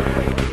qualified.